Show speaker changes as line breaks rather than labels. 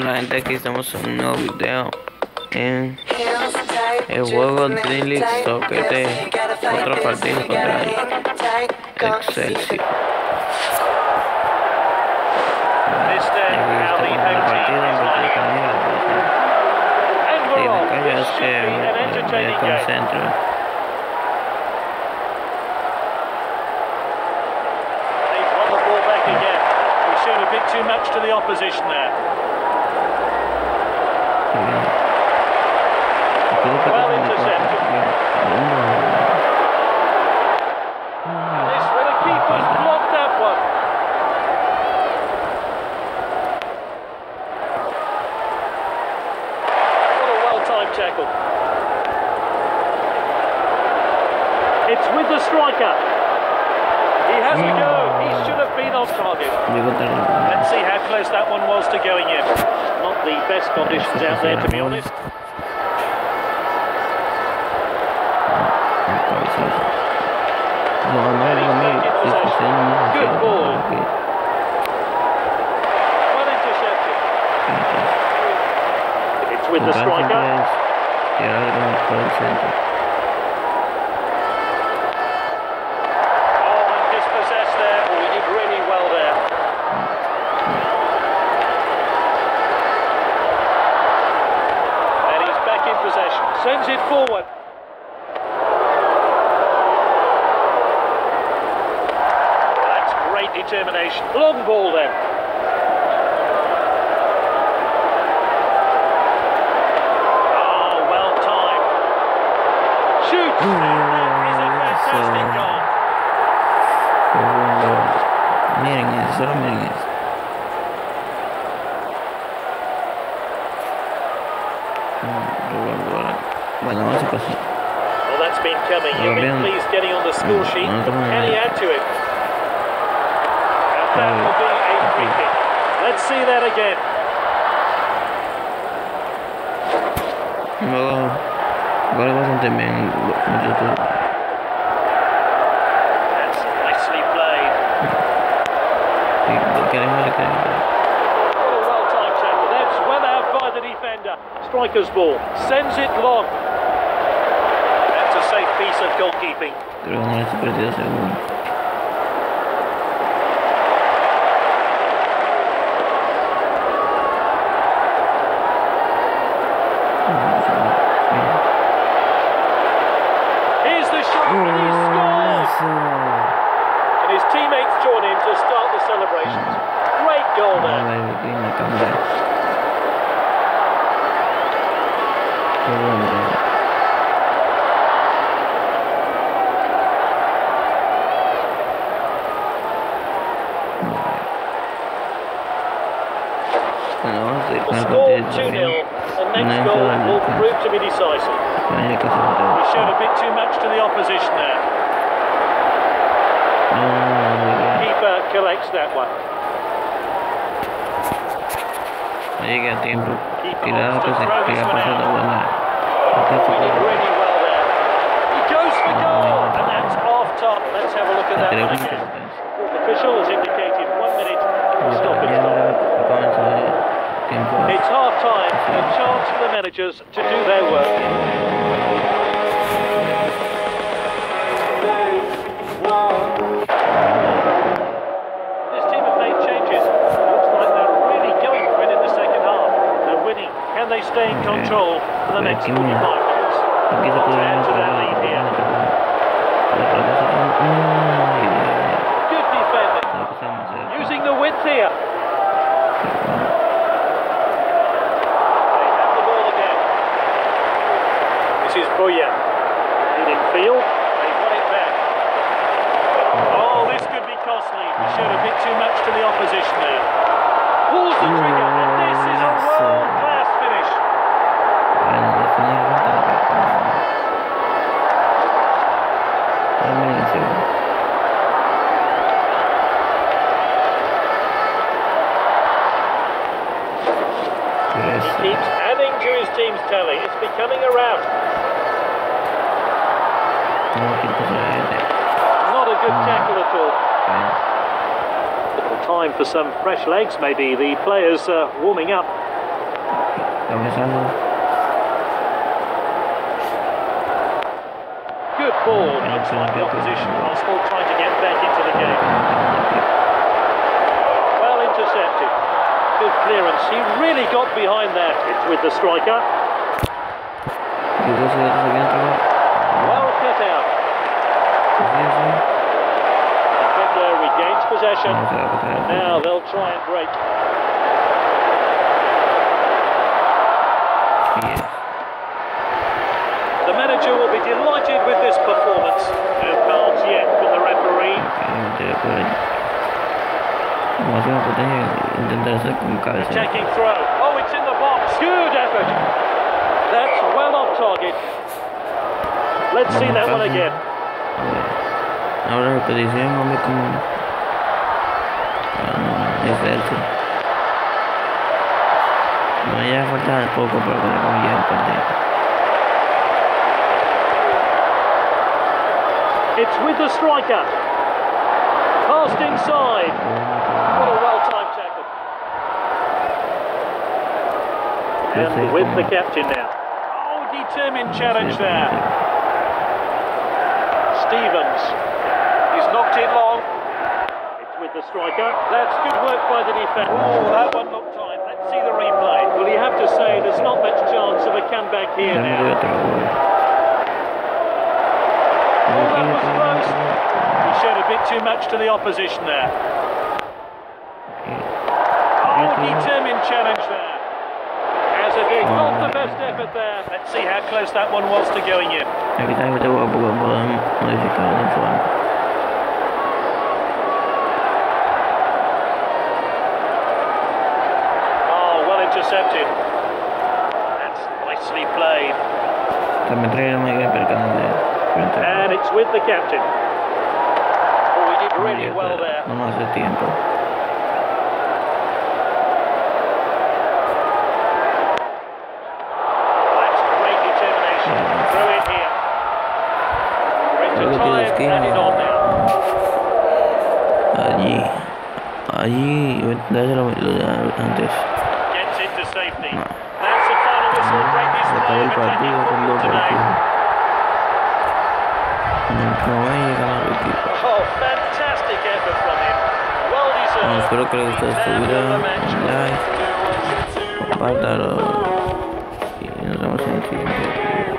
Hola gente, aquí estamos en un nuevo video en el juego Dream League Soccer de otro partido contra el Excelsior. Aquí estamos en el partido en el que camino Sí, me callo es que me concentro.
They've won the ball back again. We showed a bit too much to the opposition there. Well intercepted. This blocked that one. What a well-timed tackle. It's with the striker. He has a go. He should have been on target. Let's see how close that one was to going in. The best conditions out there, to be honest. Good ball. Well intercepted. It's with the striker.
es tirar algo por
It forward. That's great determination. Long ball then. Oh, well timed. Shoots. That is a fantastic goal.
Segundo. Miren eso, miren eso. Bola. Bueno, vamos a pasar.
Well, that's been coming. You've been pleased getting on the score sheet,
no,
but
come on.
can he add to it? And that will be a free kick. Let's see that again.
Luego, igual bastante bien. Mucho tú.
That's nicely played.
Sí, ¿qué dejarle que
What a well-timed tackle. That's well out by the defender. Striker's ball. Sends it long. Piece of goalkeeping.
Creo que no se.
Here's the shot, and he scores! And his teammates join him to start the celebrations. Great goal
A
there.
ver, aquí me cambia. Segundo. Bueno, vamos a ir con
The score 2 0. The next goal will prove to be decisive. He showed a bit too much to the opposition there.
Bien.
Keeper collects that one.
No llegué a tiempo.
Keeper
Cuidado que se
throw
que
this
ha
one
pasado buena.
He really well there. He goes for goal, and that's off top. Let's have a look at that one again. The official has indicated one minute stoppage time. It's half time, a chance for the managers to do their work. This team have made changes. Looks like they're really going for it in the second half. They're winning. Can they stay in control for the next 45 minutes? To add to that lead here. Good defending. Using the width here. This is Boya. Leading field. They won it back. Oh, this could be costly. We showed a bit too much to the opposition there. Pulls the trigger, and this is a world-class finish. Keeps adding to his team's tally. It's becoming a rout. Tackle. Little time for some fresh legs, maybe. The players uh, warming up. Good ball outside the opposition. Arsenal trying to get back into the game. Well intercepted. Good clearance. He really got behind that. It's with the striker.
Juga sih atas lagi coba.
Well cut out. Possession.
Nah, saya apa saya.
Now they'll try and break.
Iya.
The manager will be delighted with this performance. No cards yet from the referee.
Kayaknya tidak boleh. Maksudnya katanya intentar saya con cabeza.
Attacking throw. Oh, it's in the box. Good effort. That's well off target. Let's see that one again.
Ahora repetición, hombre, como... No, es. No, falta poco para que le cambie el partido.
It's with the striker. Passed inside. What a well-timed tackle. And with the captain now. Oh, determined challenge there. Stevens. He's knocked it long. It's with the striker. That's good work by the defence. Oh, that one looked tight. Let's see the replay. Well, you have to say there's not much chance of a comeback here now.
dio otro gol.
Oh, that was close. He showed a bit too much to the opposition there. Oh, determined challenge there. As if he's not the best effort there. Let's see how close that one was to going in.
También tengo poco pueden modificar el informe.
Captain. Oh, he did really well there.
No me hace tiempo.
That's great determination. Throw it here. Brings
Creo
the
que tiene
time
esquina.
added on now.
Allí. Allí. Dáselo lo de antes.
Gets it to safety.
No.
That's the final whistle. Great
Se acabó el
display of
partido
attacking
con dos
football today.
Bueno, espero que les guste este video. like. Compártalo. Y nos vemos en el siguiente.